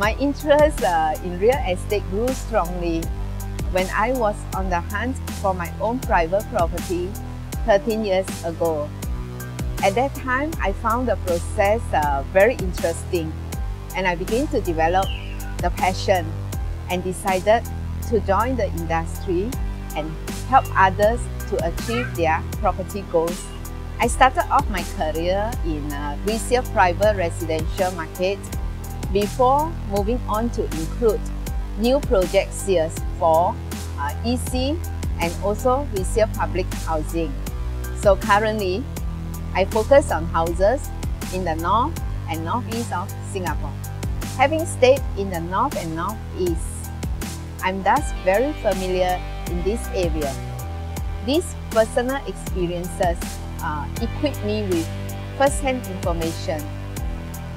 My interest uh, in real estate grew strongly when I was on the hunt for my own private property 13 years ago. At that time, I found the process uh, very interesting and I began to develop the passion and decided to join the industry and help others to achieve their property goals. I started off my career in uh, resale private residential market before moving on to include new project sales for uh, EC and also resale public housing. So currently, I focus on houses in the north and northeast of Singapore. Having stayed in the north and northeast, I'm thus very familiar in this area. These personal experiences uh, equip me with first-hand information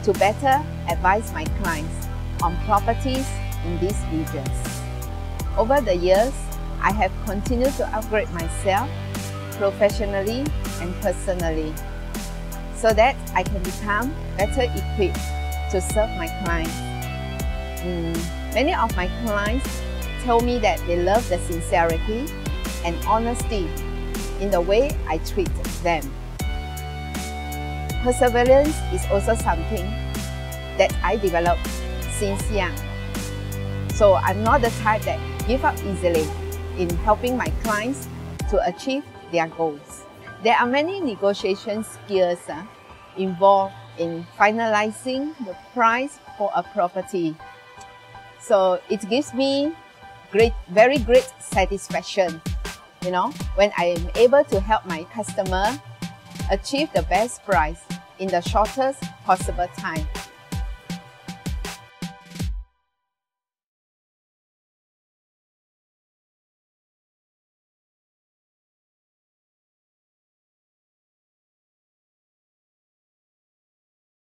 to better advise my clients on properties in these regions. Over the years, I have continued to upgrade myself professionally and personally so that I can become better equipped to serve my clients. Mm, many of my clients tell me that they love the sincerity and honesty in the way I treat them. Perseverance is also something that I developed since young. So I'm not the type that give up easily in helping my clients to achieve their goals. There are many negotiation skills uh, involved in finalizing the price for a property. So it gives me great, very great satisfaction, you know, when I am able to help my customer achieve the best price in the shortest possible time.